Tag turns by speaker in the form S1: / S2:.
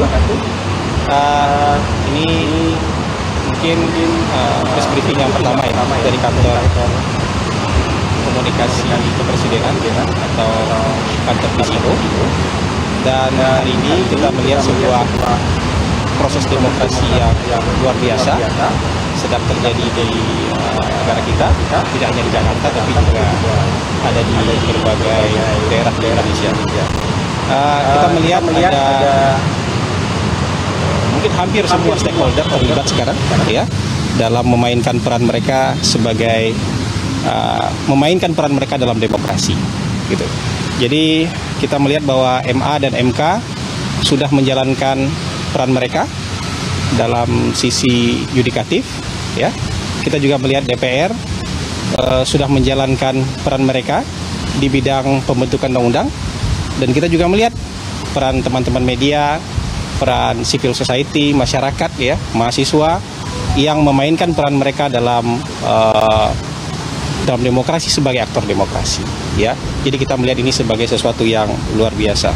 S1: wabarakatuh. Uh, ini mungkin uh, press briefing yang pertama ya dari kantor komunikasi kepresidenan atau kantor PCO. Dan hari ini kita melihat sebuah proses demokrasi yang, yang luar biasa sedang terjadi di uh, negara kita, tidak hanya di Jakarta tapi juga ada di berbagai daerah di Indonesia. Uh, kita melihat, ada mungkin hampir semua stakeholder terlibat sekarang ya dalam memainkan peran mereka sebagai uh, memainkan peran mereka dalam demokrasi gitu. Jadi kita melihat bahwa MA dan MK sudah menjalankan peran mereka dalam sisi yudikatif ya. Kita juga melihat DPR uh, sudah menjalankan peran mereka di bidang pembentukan undang-undang dan kita juga melihat peran teman-teman media, peran civil society, masyarakat ya, mahasiswa yang memainkan peran mereka dalam uh, dalam demokrasi sebagai aktor demokrasi ya. Jadi kita melihat ini sebagai sesuatu yang luar biasa.